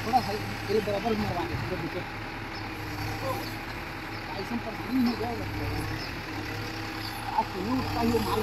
थोड़ा हल बराबर मरवाएँगे पूरे विकेट पर नहीं हो गया तो माल